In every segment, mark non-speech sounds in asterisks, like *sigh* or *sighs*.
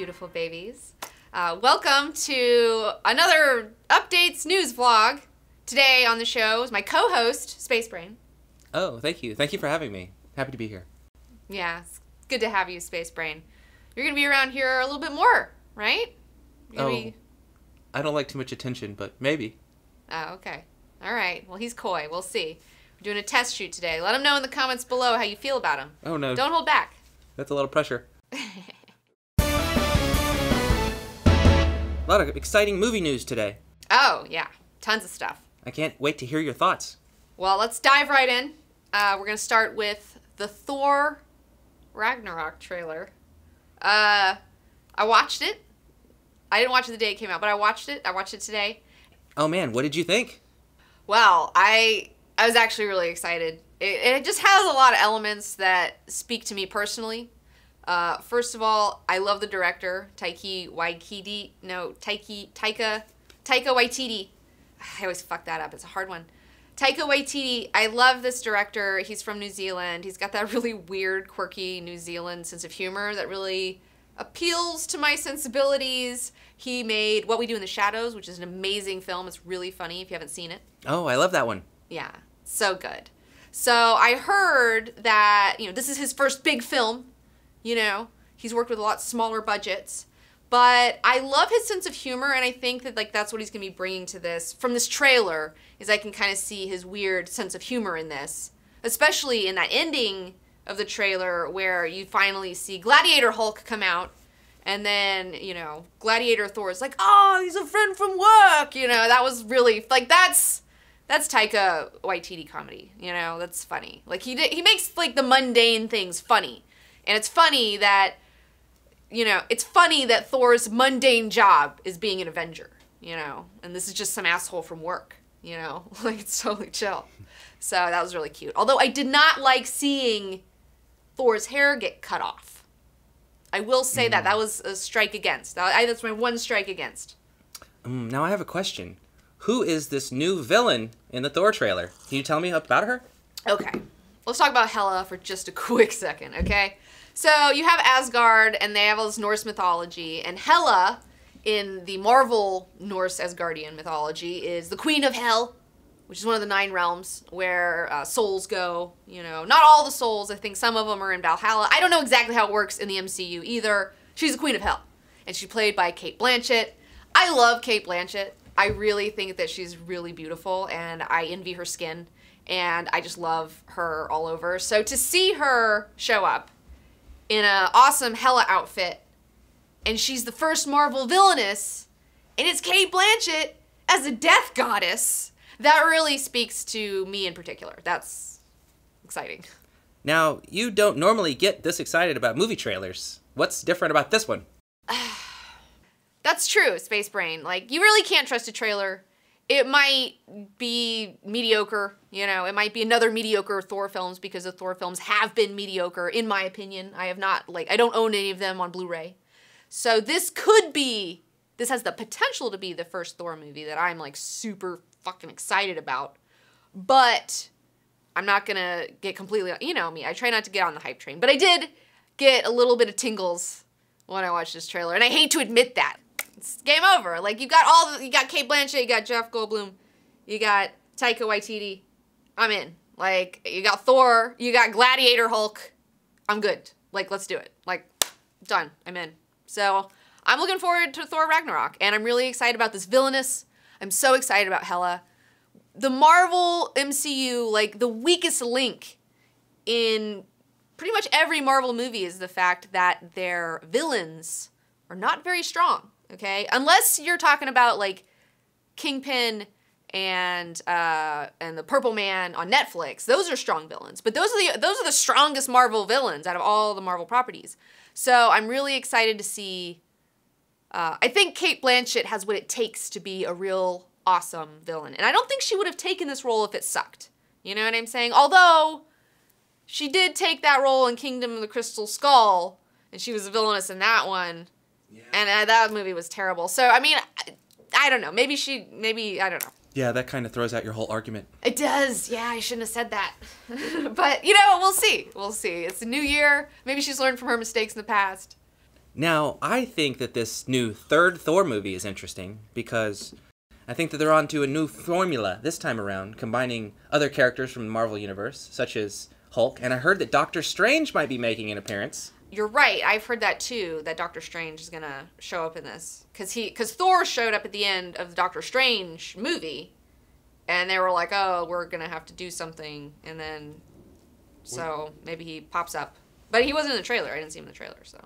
beautiful babies. Uh, welcome to another updates news vlog. Today on the show is my co-host Space Brain. Oh, thank you. Thank you for having me. Happy to be here. Yeah, it's good to have you, Space Brain. You're gonna be around here a little bit more, right? You're Oh. be- I don't like too much attention, but maybe. Oh, okay. All right. Well, he's coy. We'll see. We're doing a test shoot today. Let him know in the comments below how you feel about him. Oh no, Don't hold back. that's a lot of pressure. *laughs* a lot of exciting movie news today. Oh, yeah. Tons of stuff. I can't wait to hear your thoughts. Well, let's dive right in. Uh, we're going to start with the Thor Ragnarok trailer. Uh, I watched it. I didn't watch it the day it came out, but I watched it. I watched it today. Oh man, what did you think? Well, I I was actually really excited. It, it just has a lot of elements that speak to me personally. Uh, first of all, I love the director Taiki Waititi. No, Taiki Taika Taika Waititi. *sighs* I always fuck that up. It's a hard one. Taika Waititi. I love this director. He's from New Zealand. He's got that *laughs* really weird, quirky New Zealand sense of humor that really appeals to my sensibilities. He made What We Do in the Shadows, which is an amazing film. It's really funny if you haven't seen it. Oh, I love that one. Yeah, so good. So I heard that, you know, this is his first big film, you know. He's worked with a lot smaller budgets, but I love his sense of humor and I think that like that's what he's going to be bringing to this from this trailer is I can kind of see his weird sense of humor in this, especially in that ending of the trailer where you finally see Gladiator Hulk come out and then, you know, Gladiator Thor is like, "Oh, he's a friend from work." You know, that was really like that's that's Taika Waititi comedy. You know, that's funny. Like he did, he makes like the mundane things funny, and it's funny that, you know, it's funny that Thor's mundane job is being an Avenger. You know, and this is just some asshole from work. You know, *laughs* like it's totally chill. So that was really cute. Although I did not like seeing Thor's hair get cut off. I will say that that was a strike against. I, that's my one strike against. Um, now I have a question. Who is this new villain in the Thor trailer? Can you tell me about her? Okay, let's talk about Hela for just a *laughs* quick second, okay? So you have Asgard, and they have all this Norse mythology, and Hela in the Marvel Norse Asgardian mythology is the Queen of Hell, which is one of the nine realms where uh, souls go. You know, not all the souls. I think some of them are in Valhalla. I don't know exactly how it works in the MCU either. She's the Queen of Hell, and she's played by Cate Blanchett. I love Cate Blanchett. I really think that she's really beautiful, and I envy her skin, and I just love her all over. So to see her show up in an awesome Hela outfit, and she's the first Marvel villainess, and it's Cate Blanchett as a death goddess. That really speaks to me in particular. That's exciting. Now, you don't normally get this excited about movie trailers. What's different about this one? *sighs* That's true, Space Brain. Like, you really can't trust a trailer. It might be mediocre, you know, it might be another mediocre Thor films because the Thor films have been mediocre, in my opinion. I have not, like, I don't own any of them on Blu ray. So this could be, this has the potential to be the first Thor movie that I'm, like, super fucking excited about. But I'm not gonna get completely, you know me, I try not to get on the hype train. But I did get a little bit of tingles when I watched this trailer, and I hate to admit that. It's game over. Like you got all the, you got Cate Blanchett, you got Jeff Goldblum, you got Taika Waititi. I'm in. Like you got Thor, you got Gladiator Hulk. I'm good. Like let's do it. Like done. I'm in. So I'm looking forward to Thor Ragnarok, and I'm really excited about this villainous. I'm so excited about Hela. The Marvel MCU, like the weakest link in pretty much every Marvel movie is the fact that their villains are not very strong. Okay, unless you're talking about like Kingpin and uh, and the Purple Man on Netflix, those are strong villains. But those are the those are the strongest Marvel villains out of all the Marvel properties. So I'm really excited to see. Uh, I think Cate Blanchett has what it takes to be a real awesome villain, and I don't think she would have taken this role if it sucked. You know what I'm saying? Although she did take that role in Kingdom of the Crystal Skull, and she was a villainess in that one. And uh, that movie was terrible. So I mean, I, I don't know. Maybe she. Maybe I don't know. Yeah, that kind of throws out your whole argument. It does. Yeah, I shouldn't have said that. *laughs* but you know, we'll see. We'll see. It's a new year. Maybe she's learned from her mistakes in the past. Now, I think that this new third Thor movie is interesting because I think that they're on to a new formula this time around, combining other characters from the Marvel Universe, such as Hulk, and I heard that Doctor Strange might be making an appearance. You're right. I've heard that too. That Doctor Strange is gonna show up in this because he because Thor showed up at the end of the Doctor Strange movie, and they were like, "Oh, we're gonna have to do something," and then so maybe he pops up, but he wasn't in the trailer. I didn't see him in the trailer, so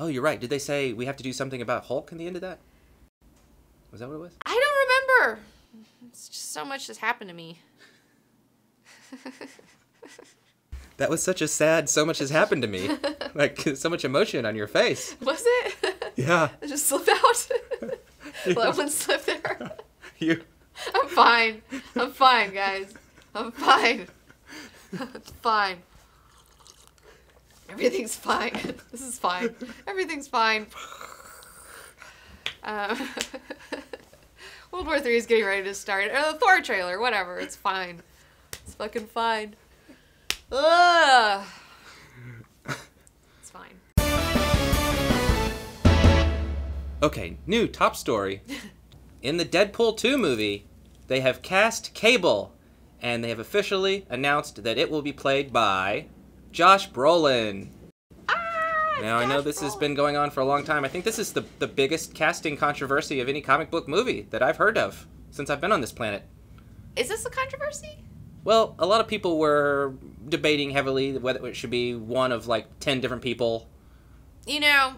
Oh, you're right. Did they say we have to do something about Hulk in the end of that? Was that what it was? I don't remember. It's just so much has happened to me. *laughs* That was such a sad, so much has happened to me. *laughs* like, so much emotion on your face. Was it? Yeah. *laughs* it just slipped out. *laughs* Let one slip there. You. I'm fine. I'm fine, guys. I'm fine. it's fine. Everything's fine. this is fine. Everything's fine. Um, World War Three is getting ready to start. Or the Thor trailer, whatever. It's fine. It's fucking fine. Ugh. It's fine. Okay, new top story. In the Deadpool 2 movie, they have cast Cable, and they have officially announced that it will be played by Josh Brolin. Ah, Now, I know Josh this has been going on for a long time. I think this is the, the biggest casting controversy of any comic book movie that I've heard of since I've been on this planet. Is this a controversy? Well, a lot of people were debating heavily whether it should be one of like 10 different people. you know,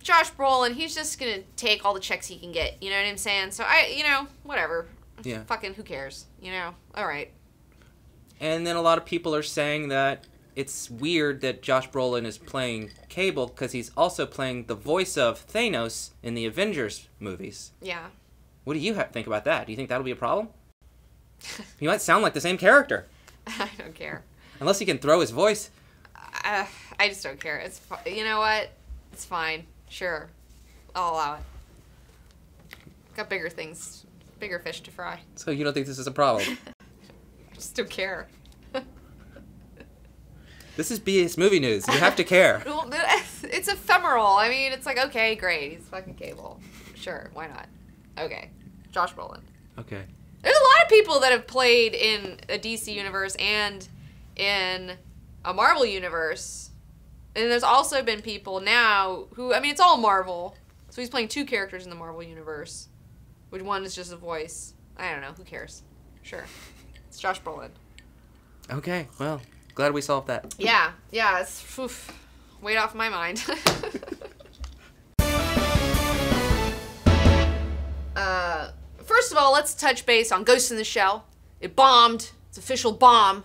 Josh Brolin, he's just gonna take all the checks he can get. You know what I'm saying? So I, you know, whatever. Yeah. Fucking who cares? You know. All right. And then a lot of people are saying that it's weird that Josh Brolin is playing Cable because he's also playing the voice of Thanos in the Avengers movies. Yeah. What do you ha- think about that? Do you think that'll be a problem? He might sound like the same character, *laughs* I don't care. unless he can throw his voice. Uh, I just don't care. It's fi- you know what? It's fine. Sure, I'll allow it. Got bigger things, bigger fish to fry. So you don't think this is a problem? *laughs* I just don't care. *laughs* this is BS movie news. You have to care. Well, it's ephemeral. I mean, it's like okay, great. He's fucking Cable. Sure, why not? Okay, Josh Brolin. Okay. There's a lot of people that have played in a DC universe and in a Marvel universe. And there's also been people now who, I mean, it's all Marvel. So he's playing two characters in the Marvel universe. Which one is just a voice. I don't know. Who cares? Sure. It's Josh Brolin. Okay. Well, glad we solved that. Yeah. Yeah. It's oof, weight off my mind. *laughs* uh, first of all, let's touch base on Ghost in the Shell. It bombed. It's official bomb.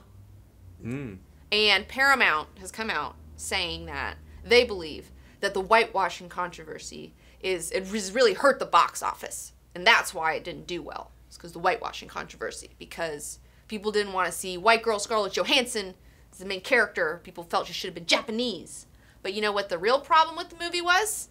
Mm. And Paramount has come out saying that they believe that the whitewashing controversy is it has really hurt the box office, and that's why it didn't do well. It's because the whitewashing controversy because people didn't want to see white girl Scarlett Johansson as the main character. People felt she should have been Japanese. But you know what the real problem with the movie was?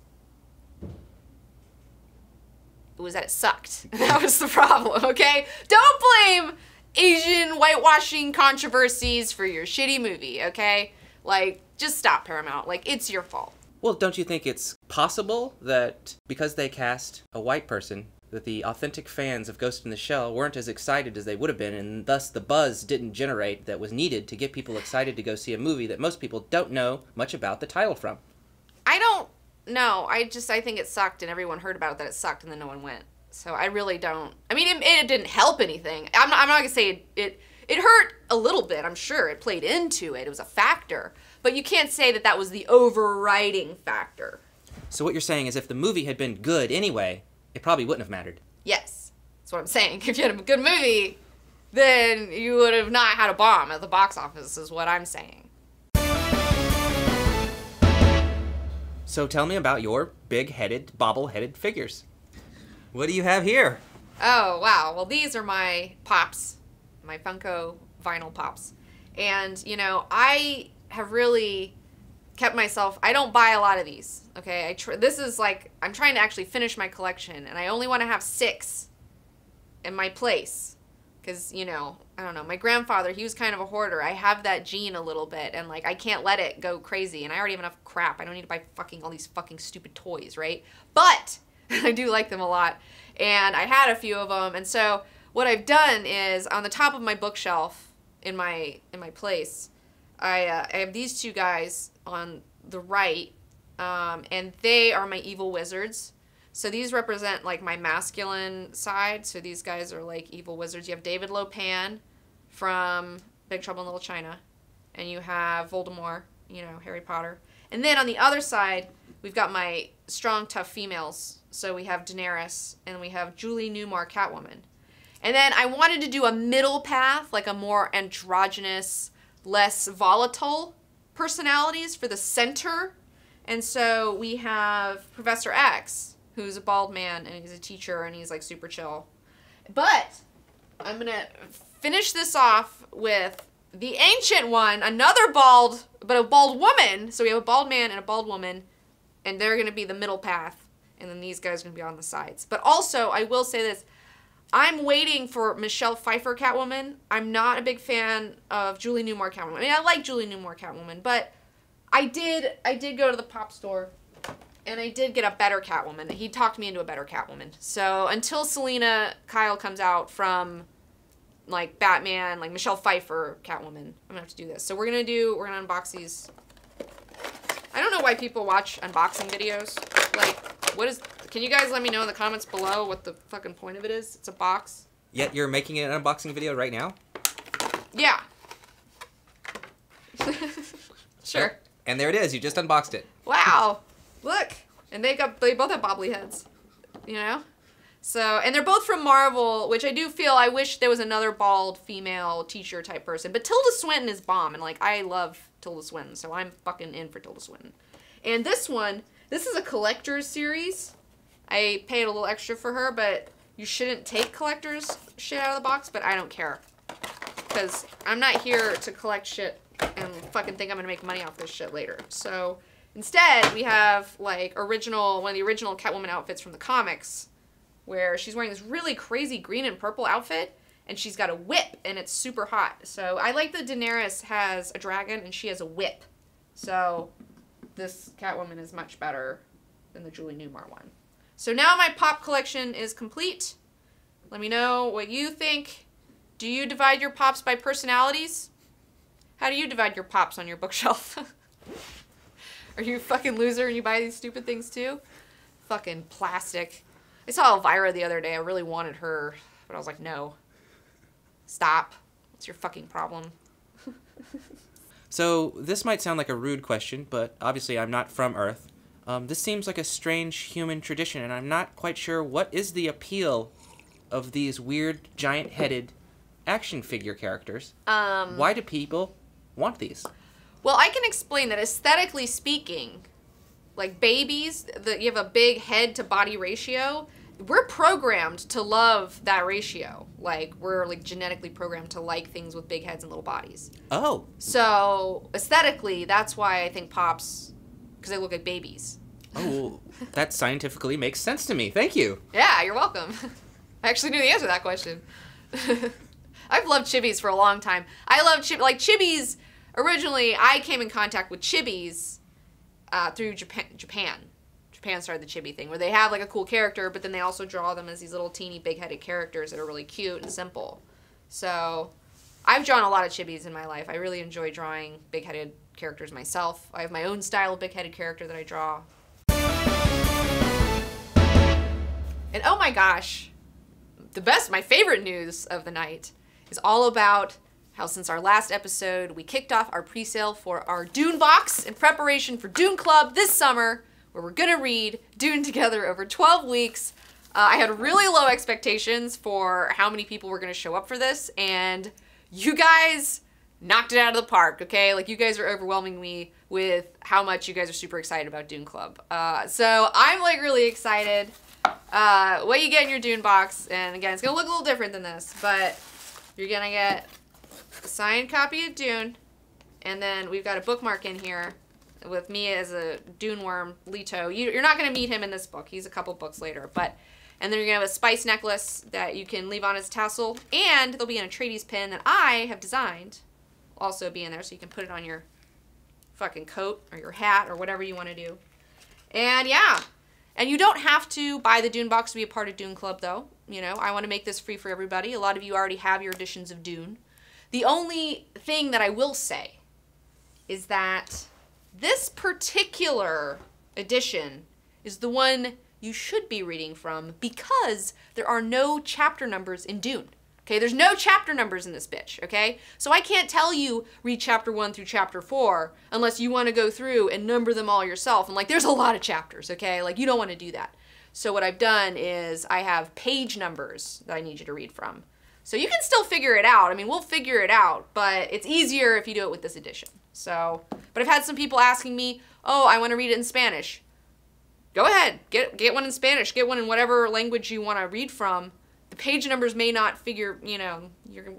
It was that it sucked. *laughs* that was the problem, okay? Don't blame Asian whitewashing controversies for your shitty movie, okay? Like, just stop, Paramount. Like, it's your fault. Well, don't you think it's possible that because they cast a white person, that the authentic fans of Ghost in the Shell weren't as excited as they would have been, and thus the buzz didn't generate that was needed to get people excited to go see a movie that most people don't know much about the title from? I don't know. I just, I think it sucked, and everyone heard about it that it sucked, and then no one went. So I really don't. I mean, it, it didn't help anything. I'm not, I'm not gonna say it, it. It hurt a little bit. I'm sure it played into it. It was a factor, but you can't say that that was the overriding factor. So what you're saying is if the movie had been good anyway, it probably wouldn't have mattered. Yes, that's what I'm saying. *laughs* If you had a good movie, then you would have not had a bomb at the box office. Is what I'm saying. So tell me about your big-headed, bobble-headed figures. What do you have here? Oh wow! Well, these are my pops, my Funko vinyl pops, and you know I have really kept myself. I don't buy a lot of these. Okay, I this is like I'm trying to actually finish my collection, and I only want to have six in my place, because you know I don't know, my grandfather, he was kind of a hoarder. I have that gene a little bit, and like I can't let it go crazy. And I already have enough crap. I don't need to buy fucking all these fucking stupid toys, right? But *laughs* I do like them a lot, and I had a few of them. And so what I've done is on the top of my bookshelf in my in my place, I uh, I have these two guys on the right, um, and they are my evil wizards. So these represent like my masculine side. So these guys are like evil wizards. You have David Lo Pan from Big Trouble in Little China, and you have Voldemort, you know, Harry Potter. And then on the other side, we've got my strong, tough females. So we have Daenerys and we have Julie Newmar, Catwoman. And then I wanted to do a middle path, like a more androgynous, less volatile personalities for the center. And so we have Professor X, who's a bald man and he's a teacher and he's like super chill. But I'm gonna finish this off with the ancient one, another bald, but a bald woman. So we have a bald man and a bald woman, and they're gonna be the middle path, and then these guys are gonna be on the sides. But also, I will say this. I'm waiting for Michelle Pfeiffer Catwoman. I'm not a big fan of Julie Newmar Catwoman. I mean, I like Julie Newmar Catwoman, but I did I did go to the pop store and I did get a better Catwoman. He talked me into a better Catwoman. So until Selina Kyle comes out from like Batman, like Michelle Pfeiffer Catwoman, I'm gonna have to do this. So we're gonna do we're gonna unbox these. I don't know why people watch unboxing videos. Like, what is? Can you guys let me know in the comments below what the fucking point of it is? It's a box. Yet you're making an unboxing video right now? Yeah. *laughs* sure. Oh, and there it is. You just unboxed it. Wow. Look. And they got they both have bobbly heads. You know? So and they're both from Marvel, which I do feel I wish there was another bald female teacher type person. But Tilda Swinton is bomb and like I love Tilda Swinton, so I'm fucking in for Tilda Swinton. And this one, this is a collector's series. I paid a little extra for her, but you shouldn't take collector's shit out of the box, but I don't care. Because I'm not here to collect shit and fucking think I'm gonna make money off this shit later. So instead, we have like original, one of the original Catwoman outfits from the comics, where she's wearing this really crazy green and purple outfit, and she's got a whip, and it's super hot. So I like that Daenerys has a dragon and she has a whip. So this Catwoman is much better than the Julie Newmar one. So now my pop collection is complete. Let me know what you think. Do you divide your pops by personalities? How do you divide your pops on your bookshelf? *laughs* Are you a fucking loser and you buy these stupid things too? Fucking plastic. I saw Elvira the other day. I really wanted her, but I was like, no. Stop. What's your fucking problem? So, this might sound like a rude question, but obviously I'm not from Earth. Um, this seems like a strange human tradition, and I'm not quite sure what is the appeal of these weird, giant headed action figure characters. Um, Why do people want these? Well, I can explain that aesthetically speaking, like babies, that you have a big head to body ratio. We're programmed to love that ratio. Like we're like genetically programmed to like things with big heads and little bodies. Oh, So aesthetically, that's why I think pops, because they look like babies. oh, that scientifically makes sense to me. Thank you. Yeah, you're welcome. *laughs* I actually knew the answer to that question. *laughs* I've loved chibis for a long time. I love chib like chibis. Originally, I came in contact with chibis uh, through Japan. Japan. Japan started the chibi thing, where they have like a cool character, but then they also draw them as these little teeny big-headed characters that are really cute and simple. So, I've drawn a lot of chibis in my life. I really enjoy drawing big-headed characters myself. I have my own style of big-headed character that I draw. And oh my gosh, the best, my favorite news of the night is all about how since our last episode, we kicked off our pre-sale for our Dune box in preparation for Dune Club this summer, where we're gonna read Dune together over 12 weeks. Uh, I had really low expectations for how many people were gonna show up for this, and you guys knocked it out of the park, okay? Like, you guys are overwhelming me with how much you guys are super excited about Dune Club. Uh, so I'm, like, really excited. Uh, what you get in your Dune box, and again, it's gonna look a little different than this, but you're gonna get a signed copy of Dune, and then we've got a bookmark in here with me as a Dune worm, Leto. You, you're not gonna meet him in this book. He's a couple books later, but And then you're gonna have a spice necklace that you can leave on as a tassel, and there'll be an Atreides pin that I have designed, also be in there, so you can put it on your fucking coat or your hat or whatever you want to do. And yeah, and you don't have to buy the Dune box to be a part of Dune Club, though. You know, I want to make this free for everybody. A lot of you already have your editions of Dune. The only thing that I will say is that this particular edition is the one you should be reading from because there are no chapter numbers in Dune. Okay, there's no chapter numbers in this bitch, okay? So I can't tell you read chapter 1 through chapter 4 unless you want to go through and number them all yourself. And like there's a lot of chapters, okay? Like you don't want to do that. So what I've done is I have page numbers that I need you to read from. So you can still figure it out. I mean, we'll figure it out, but it's easier if you do it with this edition. So, but I've had some people asking me, "Oh, I want to read it in Spanish." Go ahead, get get one in Spanish, get one in whatever language you want to read from the page numbers may not figure, you know,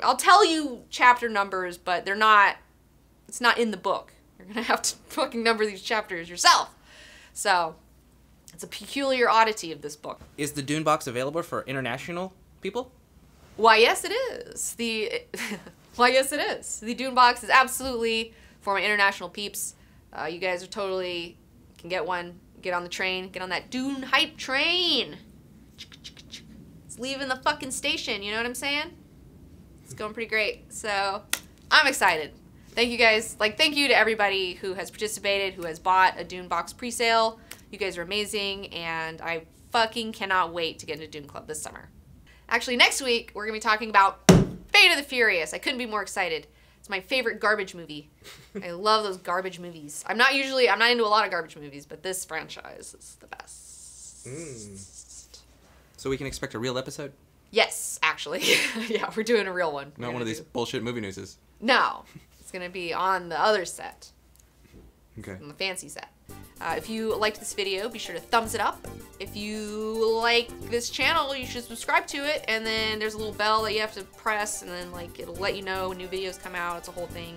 I'll tell you chapter numbers, but they're not it's not in the book. You're going to have to *laughs* fucking number these chapters yourself. So, it's a peculiar oddity of this book. Is the Dune box available for international people? Why, yes, it is. The *laughs* why, yes, it is. The Dune box is absolutely for my international peeps. Uh, you guys are totally can get one. Get on the train. Get on that Dune hype train It's leaving the fucking station. You know what I'm saying? It's going pretty great. So I'm excited. Thank you guys. Like, thank you to everybody who has participated, who has bought a Dune box pre-sale. You guys are amazing, and I fucking cannot wait to get into Dune Club this summer. Actually, next week we're gonna be talking about Fate of the Furious. I couldn't be more excited. It's my favorite garbage movie. I love those garbage movies. I'm not usually I'm not into a lot of garbage movies, but this franchise is the best. Mm. So we can expect a real episode? Yes, actually. *laughs* yeah, we're doing a real one. Not one of these do. bullshit movie newses. No. It's going to be on the other set. Okay. On the fancy set. Uh, if you liked this video, be sure to thumbs it up. If you like this channel, you should subscribe to it, and then there's a little bell that you have to press, and then like it'll let you know when new videos come out. It's a whole thing.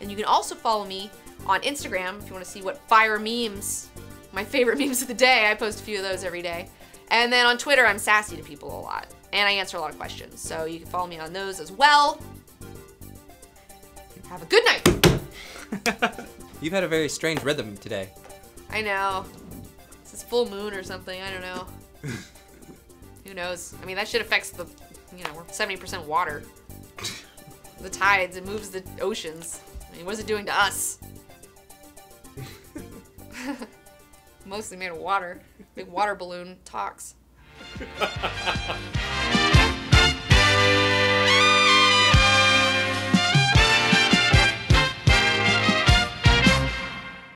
And you can also follow me on Instagram if you want to see what fire memes, my favorite *laughs* memes of the day. I post a few of those every day. And then on Twitter, I'm sassy to people a lot. And I answer a lot of questions. So you can follow me on those as well. Have a good night. *laughs* You've had a very strange rhythm today. I know. This is full moon or something. I don't know. *laughs* Who knows? I mean, that shit affects the, you know, we're 70% water. *laughs* the tides, it moves the oceans. I mean, what is it doing to us? *laughs* Mostly made of water. Big water balloon talks.